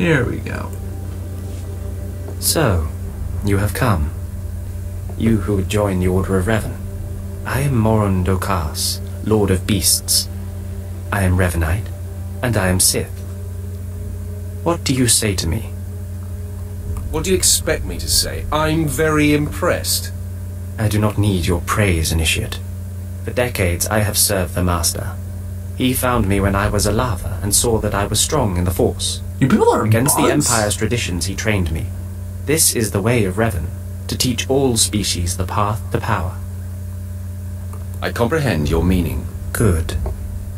Here we go. So, you have come. You who would join the Order of Revan. I am Morin Dokas, Lord of Beasts. I am Revanite, and I am Sith. What do you say to me? What do you expect me to say? I'm very impressed. I do not need your praise, Initiate. For decades I have served the Master. He found me when I was a lava and saw that I was strong in the Force. You people are Against the. Empire's traditions, he trained me. This is the way of Revan, to teach all species the path to power. I comprehend your meaning. Good.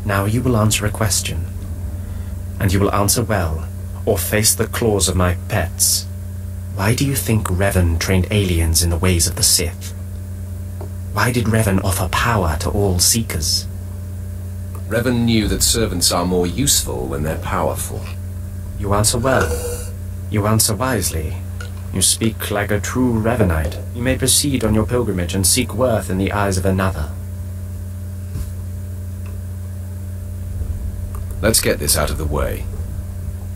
Now you will answer a question. And you will answer well, or face the claws of my pets. Why do you think Revan trained aliens in the ways of the Sith? Why did Revan offer power to all seekers? Revan knew that servants are more useful when they're powerful. You answer well. You answer wisely. You speak like a true Revanite. You may proceed on your pilgrimage and seek worth in the eyes of another. Let's get this out of the way.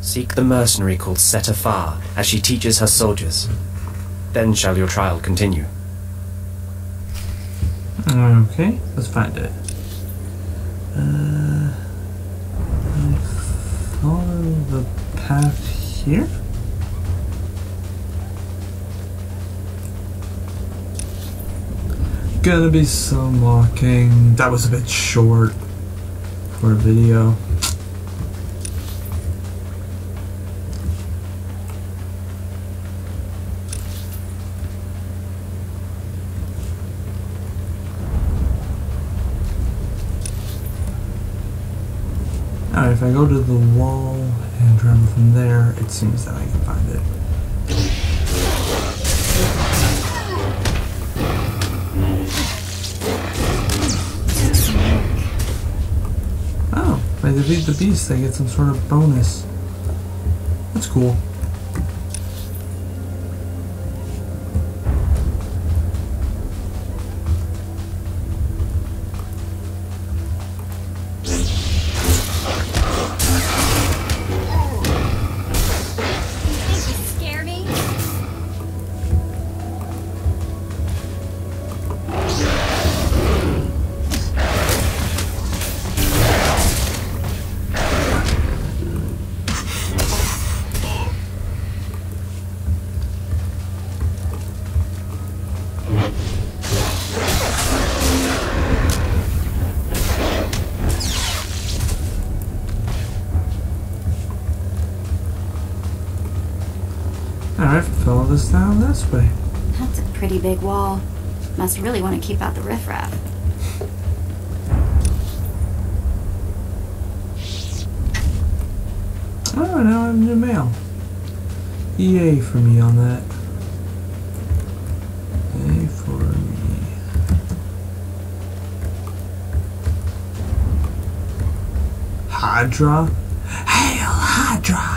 Seek the mercenary called Setafar as she teaches her soldiers. Then shall your trial continue. Okay, let's find it. Uh, follow the path here. Gonna be some walking. That was a bit short for a video. Alright, if I go to the wall and travel from there, it seems that I can find it. Oh, if I defeat the beast, I get some sort of bonus. That's cool. Alright, follow this down this way. That's a pretty big wall. Must really want to keep out the riffraff. Oh, now I have new mail. Yay for me on that. Yay for me. Hydra? Hail Hydra!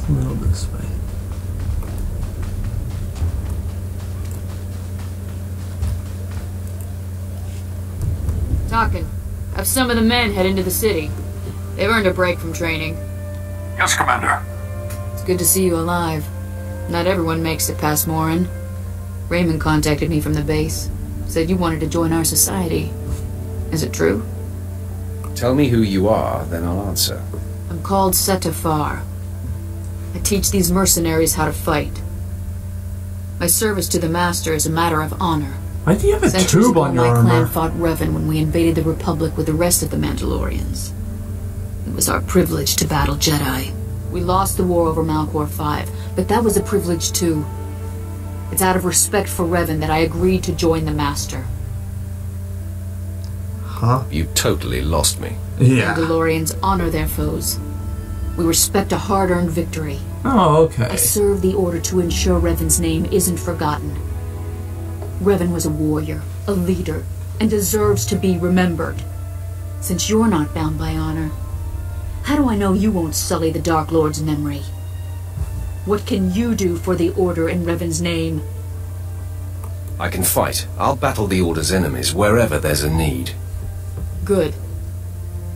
Just a little this way. Talking. Have some of the men head into the city. They've earned a break from training. Yes, Commander. It's good to see you alive. Not everyone makes it past Morin. Raymond contacted me from the base. Said you wanted to join our society. Is it true? Tell me who you are, then I'll answer. I'm called Setafar. I teach these mercenaries how to fight. My service to the Master is a matter of honor. Why do you have a Centuries tube on your my clan fought Revan when we invaded the Republic with the rest of the Mandalorians. It was our privilege to battle Jedi. We lost the war over Malachor 5, but that was a privilege too. It's out of respect for Revan that I agreed to join the Master. Huh? You totally lost me. Yeah. Mandalorians honor their foes. We respect a hard-earned victory. Oh, okay. I serve the Order to ensure Revan's name isn't forgotten. Revan was a warrior, a leader, and deserves to be remembered. Since you're not bound by honor, how do I know you won't sully the Dark Lord's memory? What can you do for the Order in Revan's name? I can fight. I'll battle the Order's enemies wherever there's a need. Good.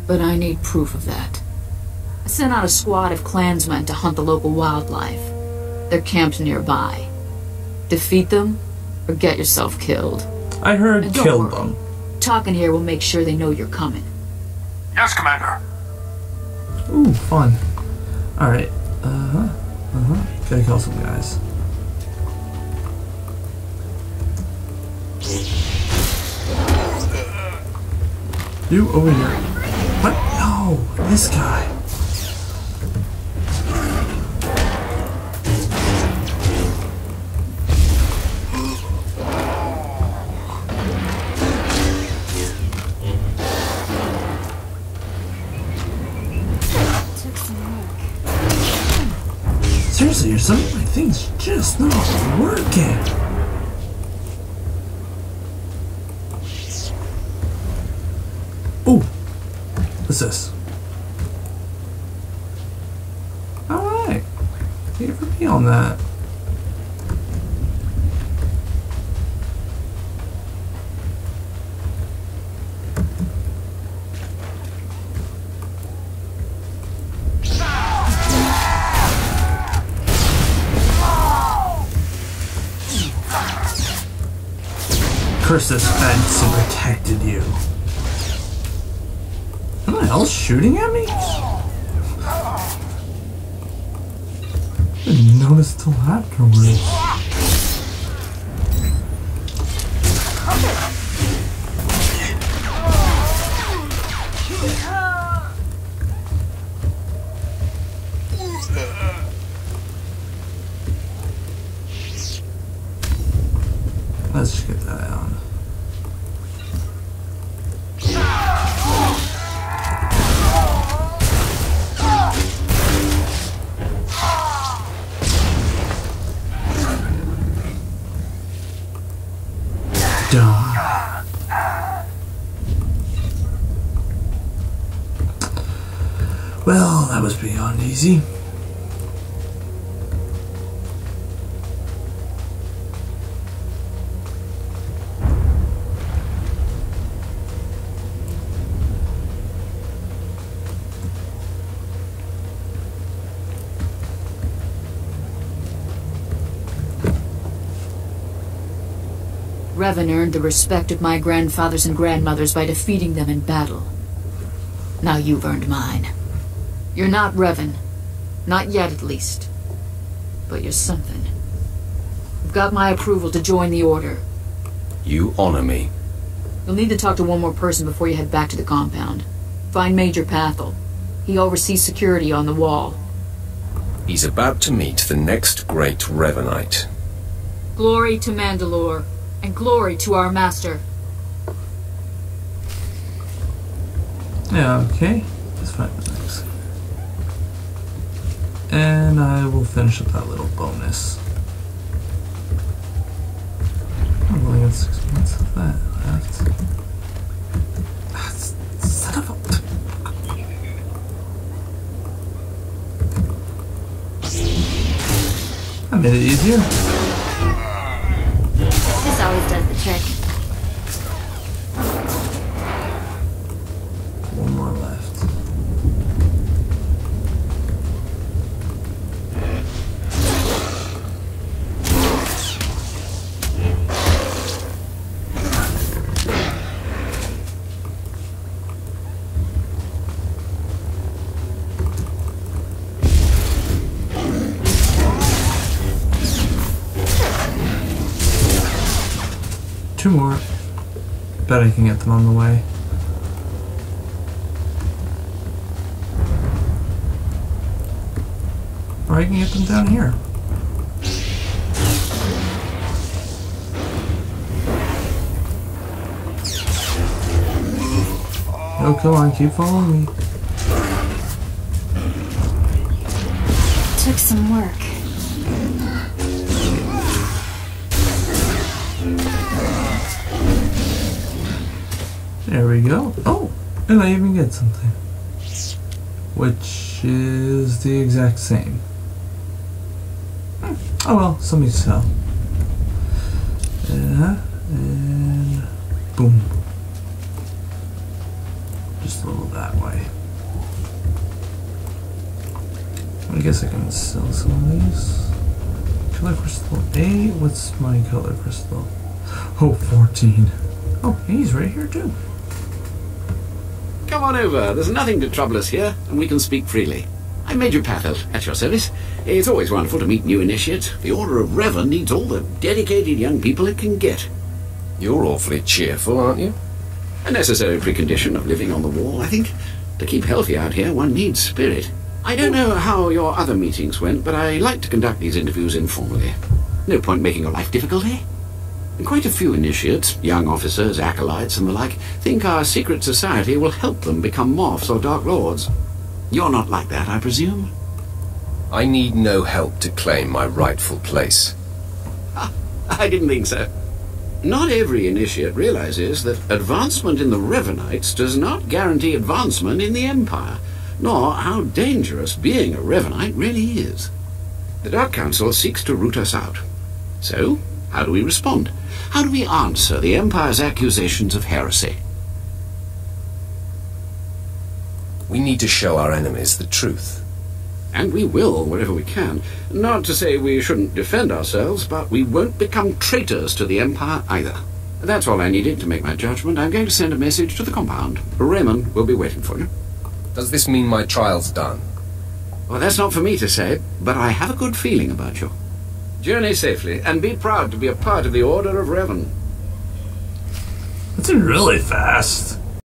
But I need proof of that. I sent out a squad of clansmen to hunt the local wildlife. They're camped nearby. Defeat them, or get yourself killed. I heard And don't kill worry. them. Talking here will make sure they know you're coming. Yes, Commander. Ooh, fun. Alright. Uh huh. Uh huh. Gotta kill some guys. You over here. What? No! This guy. Seriously, some of my things just not working. Oh, What's this? Alright. Here for me on that. Curse this fence and protected you. Someone else shooting at me? I Didn't notice till afterwards. Let's get that on. Well, that was beyond easy. Revan earned the respect of my grandfathers and grandmothers by defeating them in battle. Now you've earned mine. You're not Revan. Not yet, at least. But you're something. You've got my approval to join the Order. You honor me. You'll need to talk to one more person before you head back to the compound. Find Major Pathel. He oversees security on the wall. He's about to meet the next great Revanite. Glory to Mandalore, and glory to our master. Yeah, okay. Find the next. And I will finish up that little bonus. I've only got six months of that left. Ah, s- Son of a... I made it easier. Two more. Bet I can get them on the way. Or I can get them down here. Oh, come on, keep following me. Took some work. There we go. Oh, and I even get something. Which is the exact same. Hmm, Oh well, something to sell. that, and boom. Just a little that way. I guess I can sell some of these. Color crystal A, What's my color crystal? Oh, 14. Oh, he's right here too. Come on over. There's nothing to trouble us here, and we can speak freely. I'm Major Pathel, at your service. It's always wonderful to meet new initiates. The Order of Revan needs all the dedicated young people it can get. You're awfully cheerful, aren't you? A necessary precondition of living on the wall, I think. To keep healthy out here, one needs spirit. I don't know how your other meetings went, but I like to conduct these interviews informally. No point making your life difficult, eh? Quite a few initiates, young officers, acolytes, and the like, think our secret society will help them become Moffs or dark lords. You're not like that, I presume? I need no help to claim my rightful place. Ah, I didn't think so. Not every initiate realizes that advancement in the Revanites does not guarantee advancement in the Empire, nor how dangerous being a Revanite really is. The Dark Council seeks to root us out. So, how do we respond? How do we answer the Empire's accusations of heresy? We need to show our enemies the truth. And we will wherever we can. Not to say we shouldn't defend ourselves, but we won't become traitors to the Empire either. That's all I needed to make my judgment. I'm going to send a message to the compound. Raymond will be waiting for you. Does this mean my trial's done? Well, that's not for me to say, but I have a good feeling about you. Journey safely, and be proud to be a part of the Order of Revan. That's really fast.